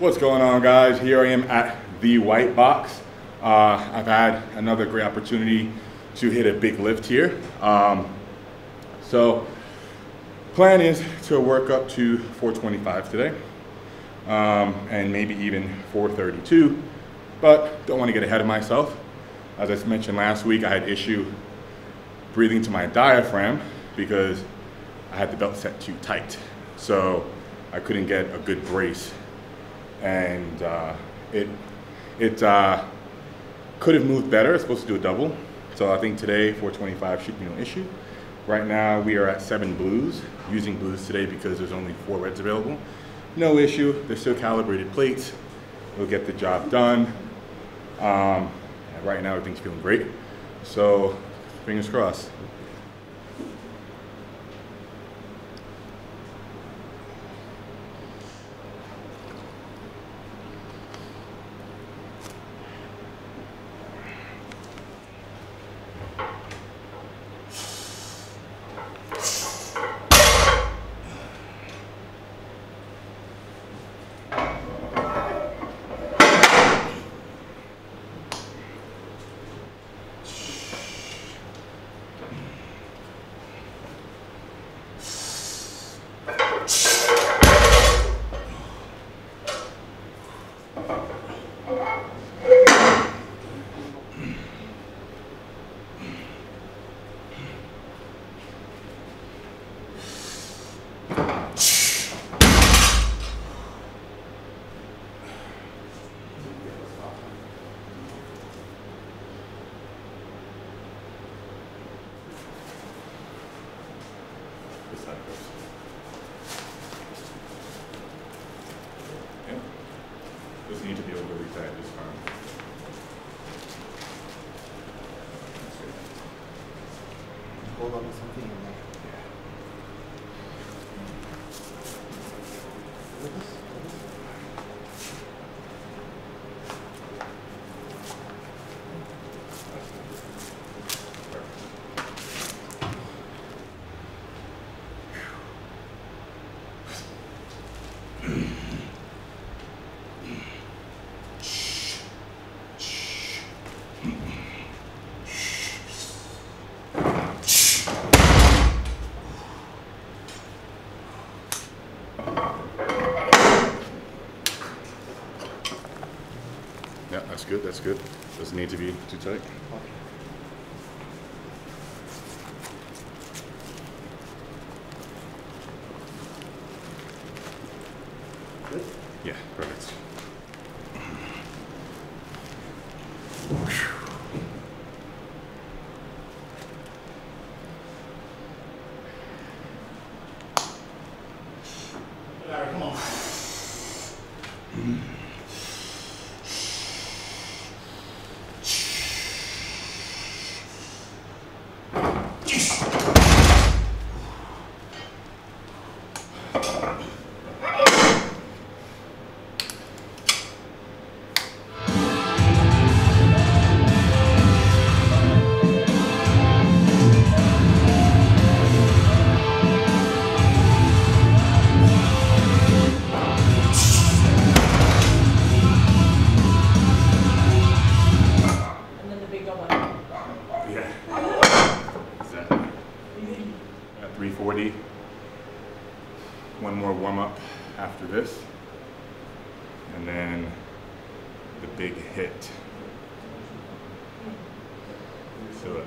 What's going on guys? Here I am at the White Box. Uh, I've had another great opportunity to hit a big lift here. Um, so plan is to work up to 425 today um, and maybe even 432, but don't want to get ahead of myself. As I mentioned last week, I had issue breathing to my diaphragm because I had the belt set too tight. So I couldn't get a good brace and uh, it it uh, could have moved better. It's supposed to do a double, so I think today 425 should be no issue. Right now we are at seven blues, using blues today because there's only four reds available. No issue. They're still calibrated plates. We'll get the job done. Um, right now everything's feeling great. So fingers crossed. This side first. Yeah. Just need to be able to reach that this time. That's good. Hold on to something in there. Look good, that's good. Doesn't need to be too tight. Okay. 340. One more warm up after this. And then the big hit. So it.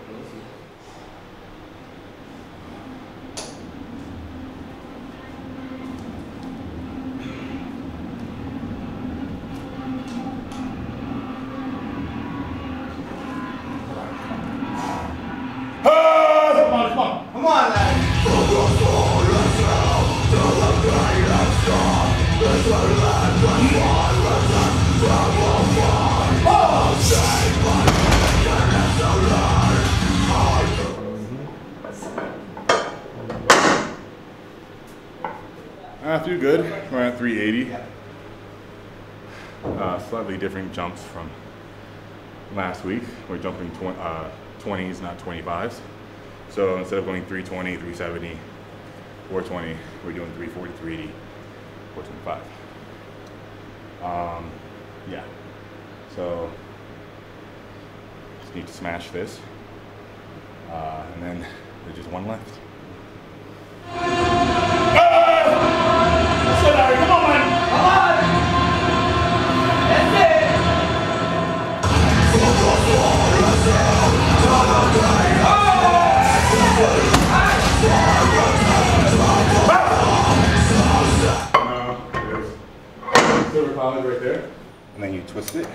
I feel good. We're at 380. Uh, slightly different jumps from last week. We're jumping tw- uh, 20s, not 25s. So instead of going 320, 370, 420, we're doing 340, 380, 425. Um, yeah. So just need to smash this, uh, and then there's just one left. And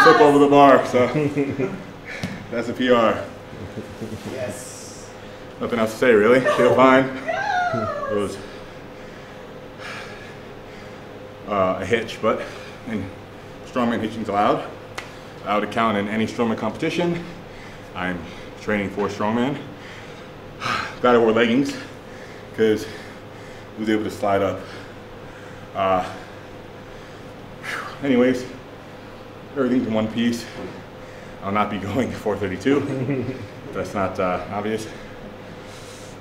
I didn't flip over the bar, so that's a PR. Yes. Nothing else to say, really. Feel fine. It was uh, a hitch, but in strongman hitching's allowed. Allowed would count in any strongman competition. I'm training for strongman. Got to wear leggings because I was able to slide up. Uh, anyways, everything's in one piece. I'll not be going 432. That's not uh, obvious.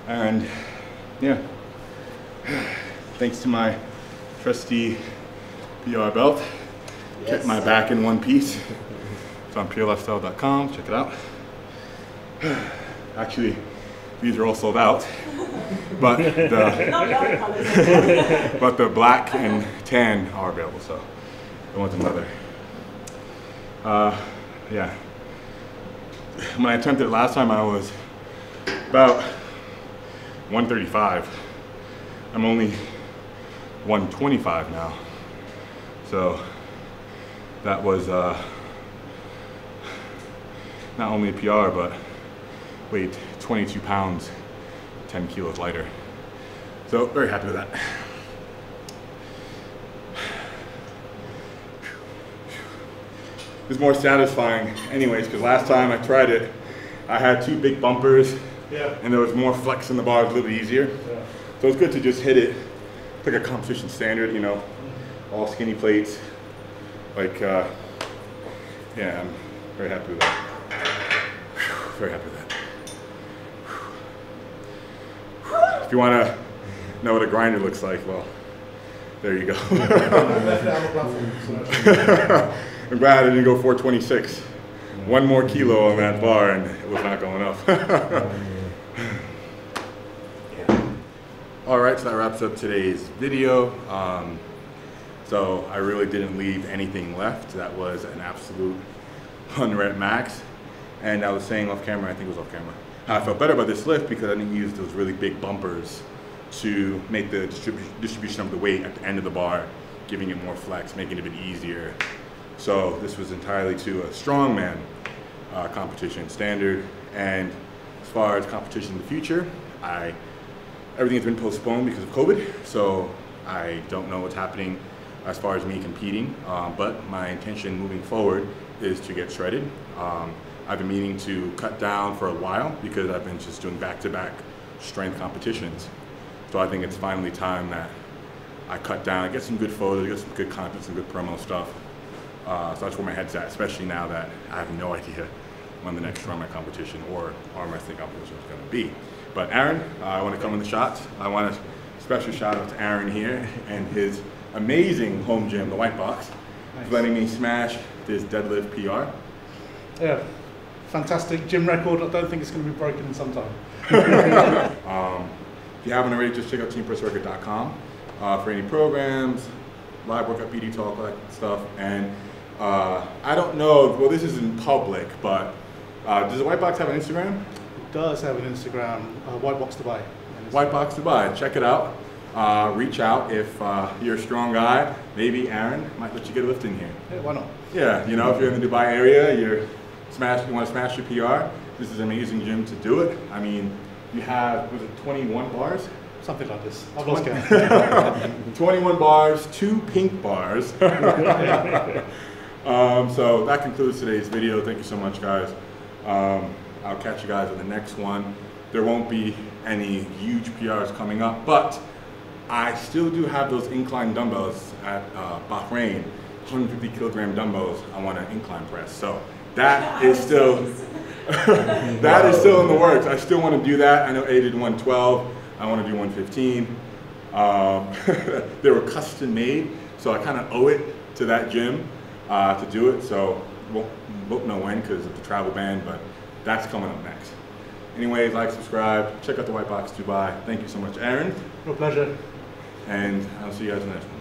And yeah, thanks to my trusty PR belt, kept my back in one piece. It's on prlifestyle.com. Check it out. Actually, these are all sold out, but the Not the other colours. but the black and tan are available, so I want another. Uh, yeah. When I attempted it last time, I was about 135. I'm only 125 now. So that was uh, not only a PR, but weighed 22 pounds, 10 kilos lighter. So very happy with that. It's more satisfying anyways, because last time I tried it, I had two big bumpers Yeah. and there was more flex in the bar, it was a little bit easier. Yeah. So it's good to just hit it like a competition standard, you know, all skinny plates. Like, uh, yeah, I'm very happy with that. Very happy with that. If you want to know what a grinder looks like, well, there you go. I'm glad I didn't go 426. One more kilo on that bar and it was not going up. All right, so that wraps up today's video. Um, so I really didn't leave anything left. That was an absolute 100 rep max. And I was saying off camera, I think it was off camera, I felt better about this lift because I didn't use those really big bumpers to make the distribu- distribution of the weight at the end of the bar, giving it more flex, making it a bit easier. So this was entirely to a strongman uh, competition standard. And as far as competition in the future, I everything has been postponed because of COVID, so I don't know what's happening as far as me competing. Um, but my intention moving forward is to get shredded. Um, I've been meaning to cut down for a while because I've been just doing back-to-back strength competitions. So I think it's finally time that I cut down, I get some good photos, get some good content, some good promo stuff. Uh, so that's where my head's at, especially now that I have no idea when the next strongman competition or arm wrestling competition is going to be. But Aaron, uh, I want to come in the shots. I want to special shout out to Aaron here and his amazing home gym, the White Box, Nice. for letting me smash this deadlift PR. Yeah, fantastic gym record. I don't think it's going to be broken in some time. Um, if you haven't already, just check out teampersonalrecord.com uh, for any programs, live workout, PD talk, all that stuff. And uh, I don't know, well, this isn't public, but uh, does the White Box have an Instagram? It does have an Instagram, uh, White Box Dubai. White Box Dubai. Check it out. Uh, reach out if uh, you're a strong guy. Maybe Aaron might let you get a lift in here. Yeah, why not? Yeah, you know, if you're in the Dubai area, you're smash, you want to smash your PR. This is an amazing gym to do it. I mean, you have was it 21 bars? Something like this. I've lost count. 21 bars, two pink bars. um, so that concludes today's video. Thank you so much, guys. Um, I'll catch you guys in the next one. There won't be any huge PRs coming up, but I still do have those incline dumbbells at uh, Bahrain, 150 kilogram dumbbells. I want to incline press. So that is still that is still in the works. I still want to do that. I know A did 112. I want to do 115. Um, they were custom made, so I kind of owe it to that gym uh, to do it. So won't, won't know when because of the travel ban, but that's coming up next. Anyways, like, subscribe, check out the White Box Dubai. Thank you so much, Aaron, Real pleasure. and I'll see you guys in the next one.